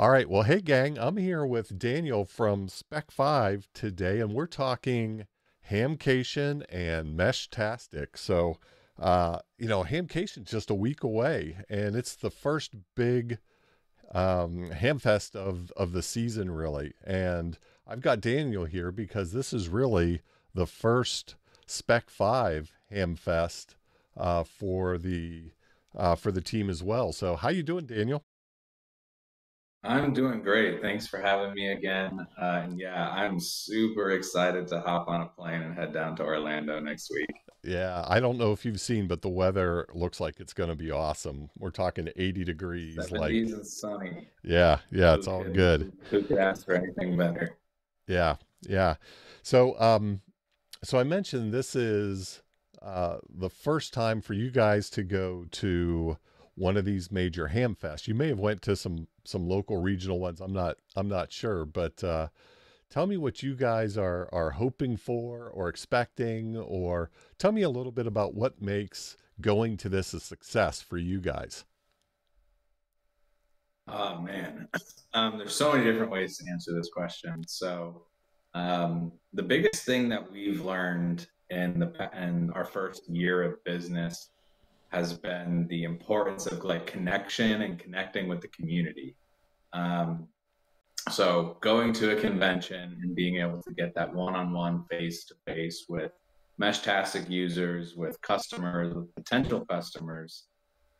All right. Well, hey, gang, I'm here with Daniel from Spec 5 today, and we're talking Hamcation and Meshtastic. So, uh, you know, Hamcation's just a week away, and it's the first big um, Hamfest of, of the season, really. And I've got Daniel here because this is really the first Spec 5 Hamfest uh, for the uh, for the team as well. So, how you doing, Daniel? I'm doing great. Thanks for having me again. Uh, and yeah, I'm super excited to hop on a plane and head down to Orlando next week. Yeah, I don't know if you've seen, but the weather looks like it's going to be awesome. We're talking 80 degrees, 70s like and sunny. yeah, yeah, it's all good. who could ask for anything better? Yeah, yeah. So, um, so I mentioned this is uh, the first time for you guys to go to one of these major ham fests. You may have went to some some local regional ones. I'm not I'm not sure, but uh, tell me what you guys are are hoping for or expecting, or tell me a little bit about what makes going to this a success for you guys. Oh man, um, there's so many different ways to answer this question. So, um, the biggest thing that we've learned in the in our first year of business has been the importance of like connection and connecting with the community. Um, so going to a convention and being able to get that one-on-one face-to-face with Meshtastic users, with customers, with potential customers,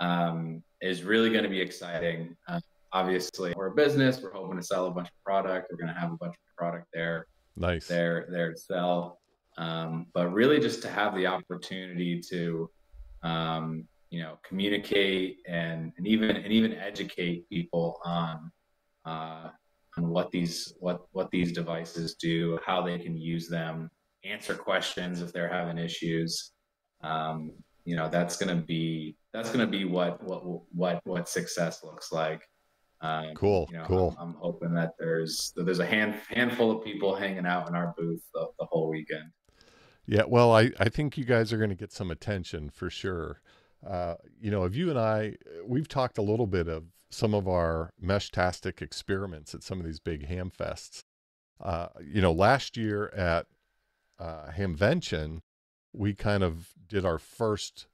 um, is really going to be exciting. Uh, obviously, we're a business. We're hoping to sell a bunch of product. We're going to have a bunch of product there, Nice. there, there to sell. Um, but really, just to have the opportunity to, um, you know, communicate and, and even and even educate people on uh, on what these what what these devices do, how they can use them, answer questions if they're having issues. Um, you know, that's gonna be that's gonna be what what what what success looks like. Um, Cool. you know, Cool. I'm, I'm hoping that there's that there's a hand handful of people hanging out in our booth the, the whole weekend. Yeah, well, I, I think you guys are going to get some attention for sure. Uh, you know, if you and I, we've talked a little bit of some of our Meshtastic experiments at some of these big ham fests. Uh, you know, last year at uh, Hamvention, we kind of did our first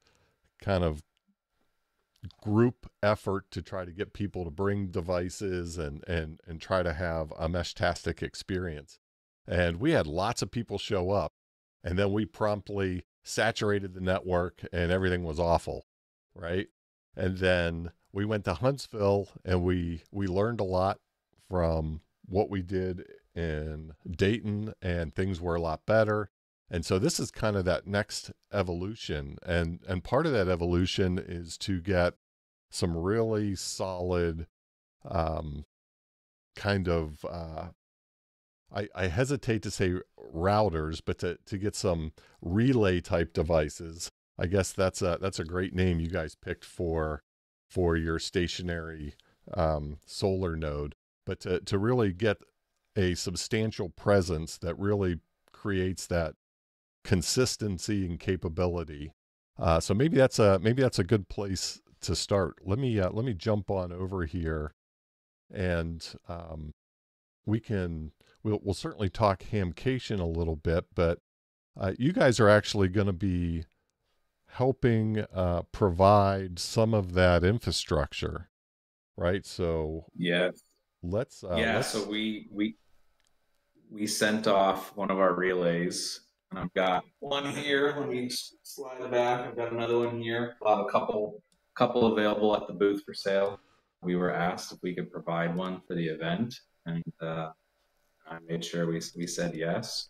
kind of group effort to try to get people to bring devices and and and try to have a Meshtastic experience. And we had lots of people show up and then we promptly saturated the network and everything was awful right? And then we went to huntsville and we we learned a lot from what we did in dayton and things were a lot better. And so this is kind of that next evolution and and part of that evolution is to get some really solid um kind of uh I, I hesitate to say routers, but to, to get some relay type devices. I guess that's a that's a great name you guys picked for for your stationary um, solar node. But to, to really get a substantial presence that really creates that consistency and capability. Uh, so maybe that's a maybe that's a good place to start. Let me uh, let me jump on over here, and um, we can we'll we'll certainly talk hamcation a little bit, but uh, you guys are actually going to be helping uh, provide some of that infrastructure, right? So Yeah, let's uh, yeah. let's So we we we sent off one of our relays, and I've got one here. Let me slide it back. I've got another one here. I'll have a couple couple available at the booth for sale. We were asked if we could provide one for the event, and uh, I made sure we we said yes.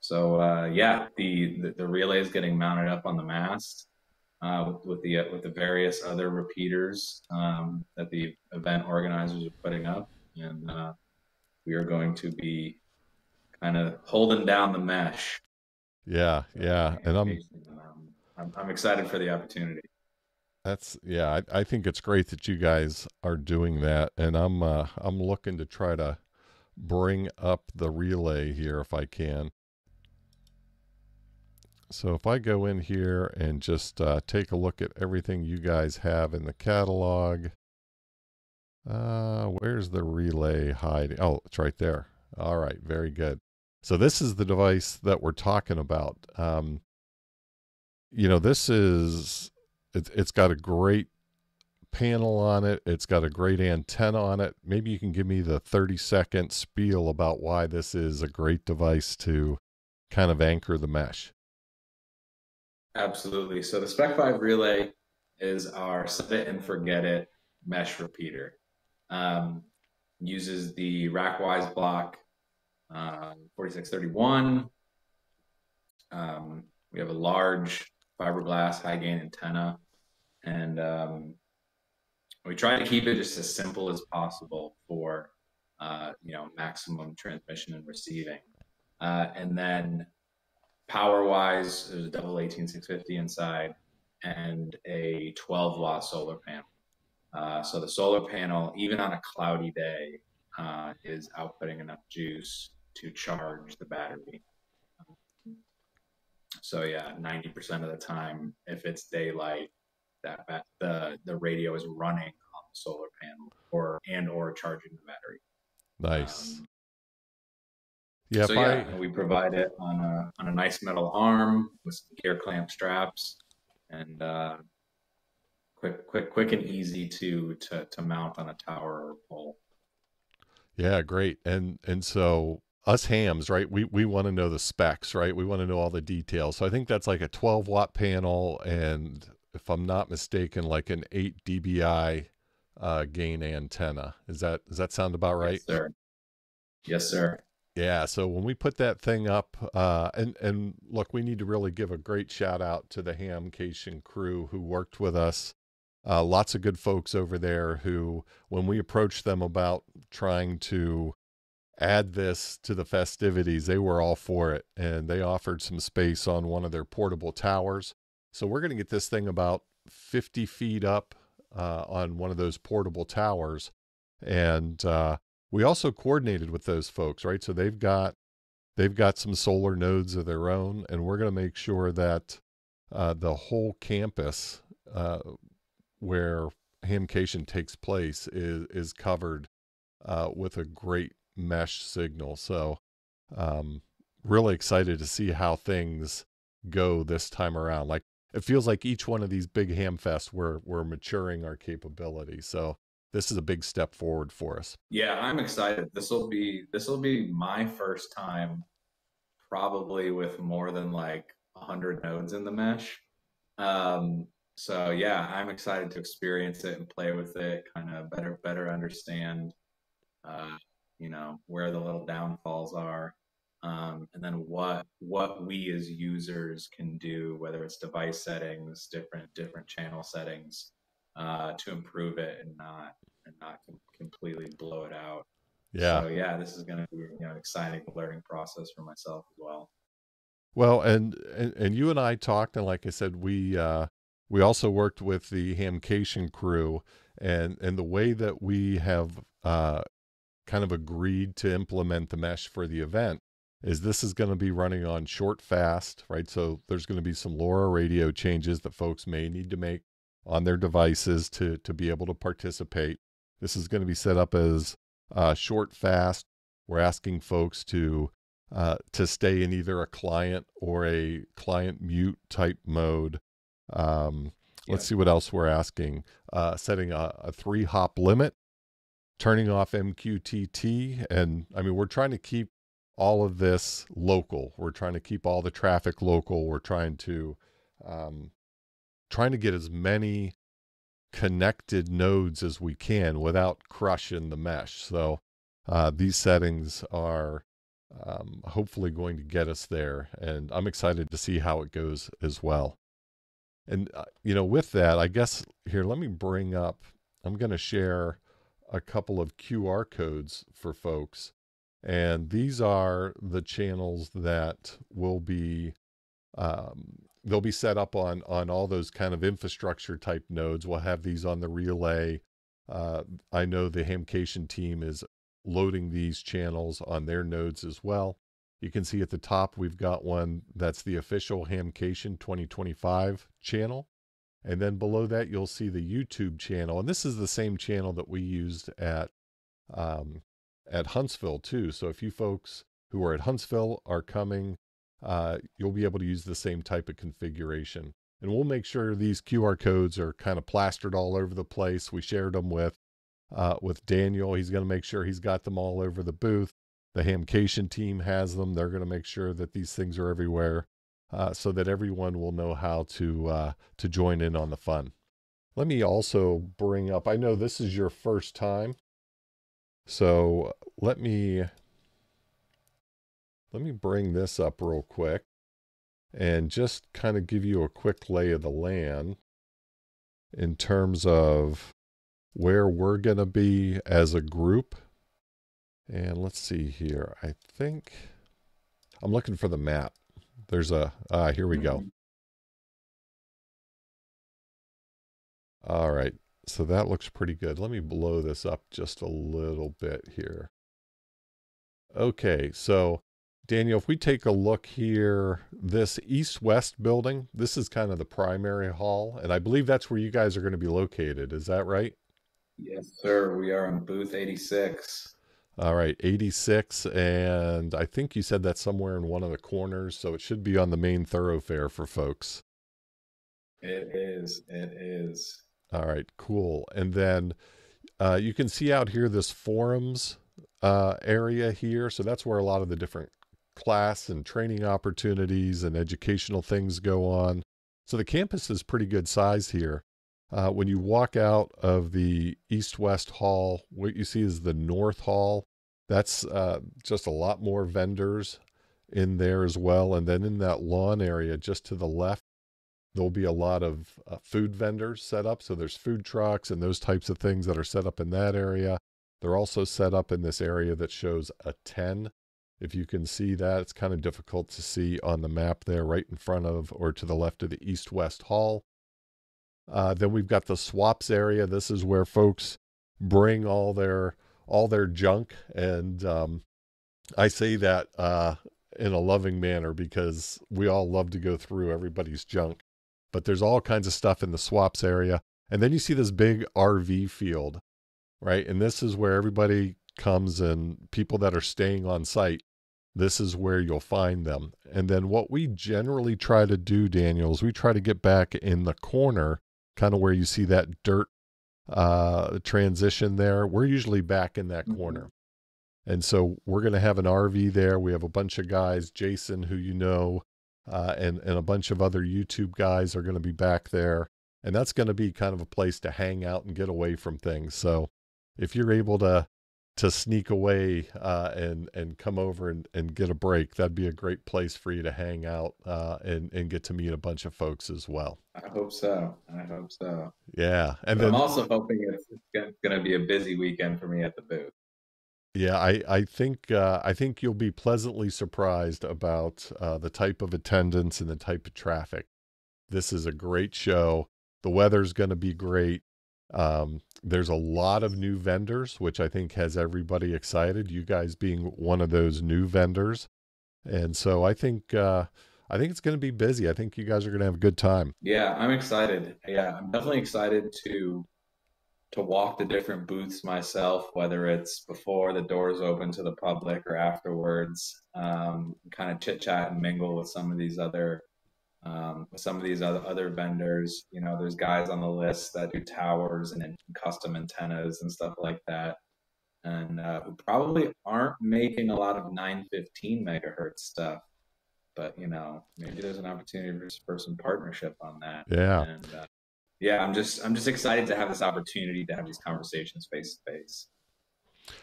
So uh, yeah, the, the the relay is getting mounted up on the mast uh, with, with the with the various other repeaters um, that the event organizers are putting up, and uh, we are going to be kind of holding down the mesh. yeah yeah, and I'm I'm, I'm excited for the opportunity. that's yeah I, I think it's great that you guys are doing that, and I'm uh, I'm looking to try to bring up the relay here if I can. So if I go in here and just uh, take a look at everything you guys have in the catalog, Uh, where's the relay hiding? Oh, it's right there. All right, very good. So this is the device that we're talking about. Um, you know, this is it's it's got a great panel on it. It's got a great antenna on it. Maybe you can give me the 30 second spiel about why this is a great device to kind of anchor the mesh. Absolutely. So the Spec 5 relay is our set it and forget it mesh repeater. Um, uses the RAK WisBlock uh, 4631. Um, we have a large fiberglass high gain antenna, and um, we try to keep it just as simple as possible for uh, you know maximum transmission and receiving. Uh, and then power wise, there's a double 18650 inside and a 12 watt solar panel. Uh, so the solar panel, even on a cloudy day, uh, is outputting enough juice to charge the battery. So yeah, 90% of the time, if it's daylight, that the the radio is running on the solar panel or and or charging the battery. Nice. Um, yeah, so yeah, I... we provide it on a on a nice metal arm with some gear clamp straps, and uh, quick, quick, quick and easy to to to mount on a tower or pole. Yeah, great. And and so us hams, right? We we want to know the specs, right? We want to know all the details. So I think that's like a 12 watt panel, and if I'm not mistaken, like an 8 dBi uh, gain antenna. Is that does that sound about right? Yes, sir. Yes, sir. Yeah, so when we put that thing up, uh, and and look, we need to really give a great shout out to the Hamcation crew who worked with us. Uh, lots of good folks over there who, when we approached them about trying to add this to the festivities, they were all for it, and they offered some space on one of their portable towers. So we're going to get this thing about 50 feet up uh, on one of those portable towers, and uh, we also coordinated with those folks, right? So they've got they've got some solar nodes of their own, and we're going to make sure that uh, the whole campus uh, where hamcation takes place is is covered uh, with a great mesh signal. So um, really excited to see how things go this time around. Like it feels like each one of these big ham fests we're we're maturing our capability. So this is a big step forward for us. Yeah, I'm excited. This will be this will be my first time probably with more than like 100 nodes in the mesh. Um, so yeah, I'm excited to experience it and play with it, kind of better better understand uh, you know, where the little downfalls are. Um, and then what what we as users can do, whether it's device settings, different different channel settings, uh, to improve it and not and not com- completely blow it out. Yeah. So yeah, this is going to be you know an exciting learning process for myself as well. Well, and, and and you and I talked, and like I said, we uh, we also worked with the Hamcation crew, and and the way that we have uh, kind of agreed to implement the mesh for the event is this is going to be running on short fast, right? So there's going to be some LoRa radio changes that folks may need to make on their devices to to be able to participate. This is going to be set up as uh, short fast. We're asking folks to uh, to stay in either a client or a client mute type mode. Um, yeah. Let's see what else we're asking. Uh, setting a, a three hop limit, turning off MQTT, and I mean we're trying to keep all of this local. We're trying to keep all the traffic local. We're trying to um, trying to get as many connected nodes as we can without crushing the mesh. So uh, these settings are um, hopefully going to get us there, and I'm excited to see how it goes as well. And uh, you know, with that, I guess here let me bring up. I'm going to share a couple of QR codes for folks, and these are the channels that will be um, they'll be set up on on all those kind of infrastructure type nodes. We'll have these on the relay. Uh, I know the Hamcation team is loading these channels on their nodes as well. You can see at the top we've got one that's the official Hamcation 2025 channel. And then below that, you'll see the YouTube channel. And this is the same channel that we used at um, at Huntsville too. So if you folks who are at Huntsville are coming, uh, you'll be able to use the same type of configuration. And we'll make sure these QR codes are kind of plastered all over the place. We shared them with uh, with Daniel. He's going to make sure he's got them all over the booth. The Hamcation team has them. They're going to make sure that these things are everywhere uh, so that everyone will know how to uh, to join in on the fun. Let me also bring up. I know this is your first time, so let me let me bring this up real quick and just kind of give you a quick lay of the land in terms of where we're going to be as a group. And let's see here. I think I'm looking for the map. There's a, ah, here we go. Mm-hmm. All right. So that looks pretty good. Let me blow this up just a little bit here. Okay. So Daniel, if we take a look here, this east-west building, this is kind of the primary hall. And I believe that's where you guys are going to be located. Is that right? Yes, sir. We are on booth 86. All right, 86. And I think you said that's somewhere in one of the corners. So it should be on the main thoroughfare for folks. It is. It is. All right, cool. And then uh, you can see out here this forums uh, area here. So that's where a lot of the different class and training opportunities and educational things go on. So the campus is pretty good size here. Uh, when you walk out of the east west hall, what you see is the north hall. That's uh, just a lot more vendors in there as well. And then in that lawn area just to the left, there'll be a lot of uh, food vendors set up. So there's food trucks and those types of things that are set up in that area. They're also set up in this area that shows a 10. If you can see that, it's kind of difficult to see on the map there right in front of or to the left of the east-west hall. Uh, then we've got the swaps area. This is where folks bring all their all their junk, and um, I say that uh, in a loving manner because we all love to go through everybody's junk. But there's all kinds of stuff in the swaps area, and then you see this big RV field, right? And this is where everybody comes and people that are staying on site this is where you'll find them. And then what we generally try to do, Daniel, is we try to get back in the corner kind of where you see that dirt uh, transition there. We're usually back in that mm-hmm. corner. And so we're going to have an RV there. We have a bunch of guys, Jason, who you know, uh, and, and a bunch of other YouTube guys are going to be back there. And that's going to be kind of a place to hang out and get away from things. So if you're able to to sneak away uh, and and come over and, and get a break. That'd be a great place for you to hang out uh, and and get to meet a bunch of folks as well. I hope so. I hope so. Yeah, and then, I'm also hoping it's, it's going to be a busy weekend for me at the booth. Yeah, I I think uh, I think you'll be pleasantly surprised about uh, the type of attendance and the type of traffic. This is a great show. The weather's going to be great. Um, there's a lot of new vendors, which I think has everybody excited. You guys being one of those new vendors, and so I think uh, I think it's going to be busy. I think you guys are going to have a good time. Yeah, I'm excited. Yeah, I'm definitely excited to to walk the different booths myself, whether it's before the doors open to the public or afterwards. Um, kind of chit chat and mingle with some of these other um, with some of these other, other vendors. You know, there's guys on the list that do towers and, and custom antennas and stuff like that, and uh, who probably aren't making a lot of 915 megahertz stuff. But you know, maybe there's an opportunity for, for some partnership on that. Yeah. And, uh, yeah, I'm just I'm just excited to have this opportunity to have these conversations face to face.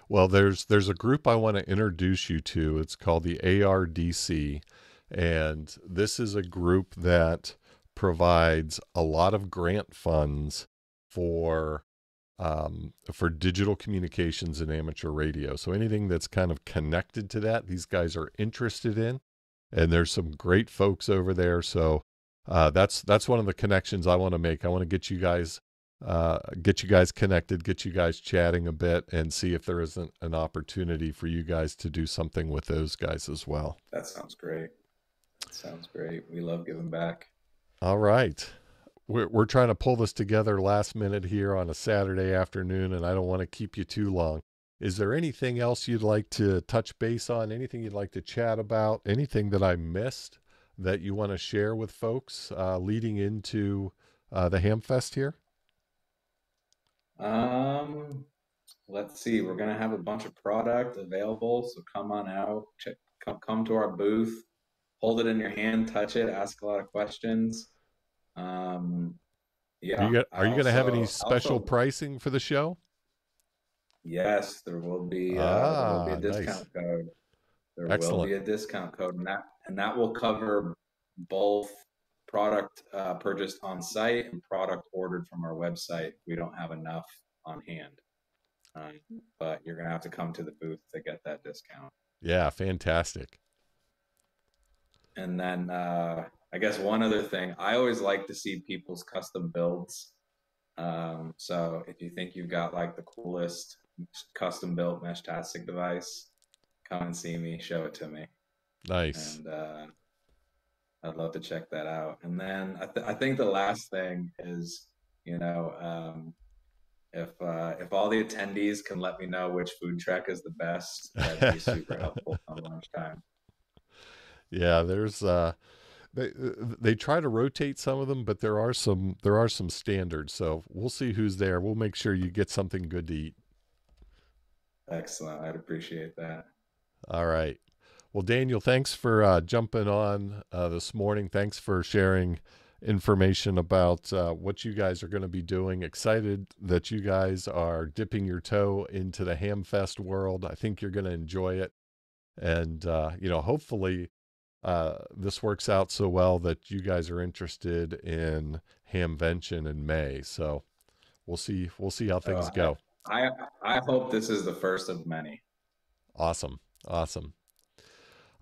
Well, there's there's a group I want to introduce you to. It's called the ARDC and this is a group that provides a lot of grant funds for um, for digital communications and amateur radio. So anything that's kind of connected to that, these guys are interested in. And there's some great folks over there. So uh, that's that's one of the connections I want to make. I want to get you guys uh, get you guys connected, get you guys chatting a bit, and see if there isn't an opportunity for you guys to do something with those guys as well. That sounds great. Sounds great. We love giving back. All right. we're, we're trying to pull this together last minute here on a Saturday afternoon, and I don't want to keep you too long. Is there anything else you'd like to touch base on? Anything you'd like to chat about? Anything that I missed that you want to share with folks uh, leading into uh, the Hamfest here? Um, let's see. We're gonna have a bunch of product available, so come on out. Check, come come to our booth. Hold it in your hand, touch it, ask a lot of questions. Um, yeah. Are you, are you going to have any special also- pricing for the show? Yes, there will be, uh, Ah, there will be a nice. discount code. There will be a discount code, and that and that will cover both product uh, purchased on site and product ordered from our website. We don't have enough on hand, um, but you're gonna have to come to the booth to get that discount. Yeah, fantastic. And then uh, I guess one other thing, I always like to see people's custom builds. Um, so if you think you've got like the coolest custom built Meshtastic device, come and see me, show it to me, Nice. and uh, I'd love to check that out. And then I, th- I think the last thing is, you know, um, if uh, if all the attendees can let me know which food truck is the best, that'd be super helpful on lunchtime. Yeah, there's uh they they try to rotate some of them, but there are some there are some standards. So we'll see who's there. We'll make sure you get something good to eat. Excellent, I'd appreciate that. All right. Well, Daniel, thanks for uh, jumping on uh, this morning. Thanks for sharing information about uh, what you guys are going to be doing. Excited that you guys are dipping your toe into the Hamfest world. I think you're going to enjoy it. And, uh, you know, hopefully uh, this works out so well that you guys are interested in Hamvention in May. So we'll see. We'll see how things Oh, go. I I hope this is the first of many. Awesome. Awesome.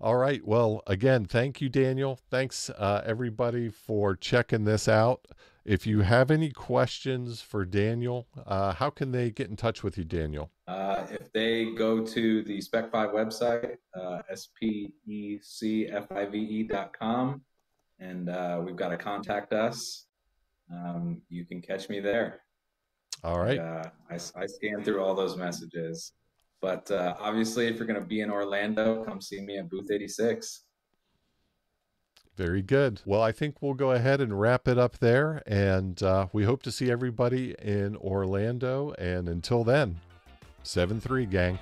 All right. Well, again, thank you, Daniel. Thanks, uh, everybody, for checking this out. If you have any questions for Daniel, uh, how can they get in touch with you, Daniel? Uh, if they go to the Spec 5 website, uh, specfive.com, and uh, we've got to contact us, um, you can catch me there. All right. Uh, I, I scan through all those messages. But uh, obviously, if you're going to be in Orlando, come see me at booth 86. Very good. Well, I think we'll go ahead and wrap it up there. And uh, we hope to see everybody in Orlando. And until then, 7 3, gang.